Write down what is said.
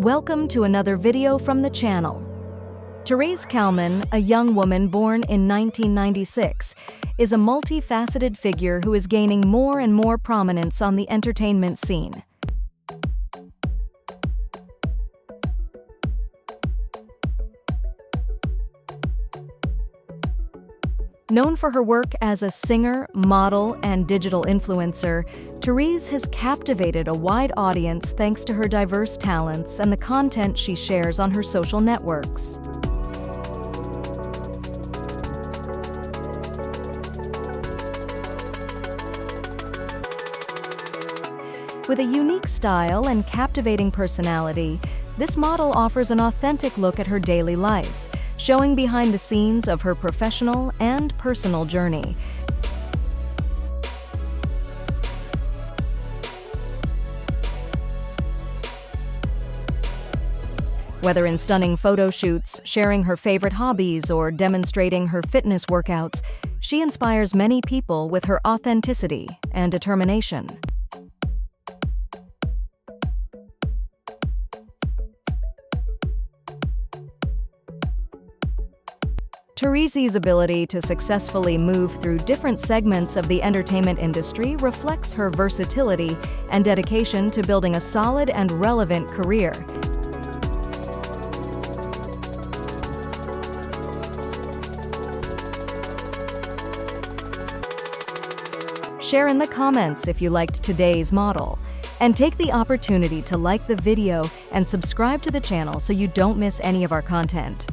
Welcome to another video from the channel. Tereze Kalman, a young woman born in 1996, is a multifaceted figure who is gaining more and more prominence on the entertainment scene. Known for her work as a singer, model, and digital influencer, Tereze has captivated a wide audience thanks to her diverse talents and the content she shares on her social networks. With a unique style and captivating personality, this model offers an authentic look at her daily life showing behind the scenes of her professional and personal journey. Whether in stunning photo shoots, sharing her favorite hobbies, or demonstrating her fitness workouts, she inspires many people with her authenticity and determination. Tereze's ability to successfully move through different segments of the entertainment industry reflects her versatility and dedication to building a solid and relevant career. Share in the comments if you liked today's model. And take the opportunity to like the video and subscribe to the channel so you don't miss any of our content.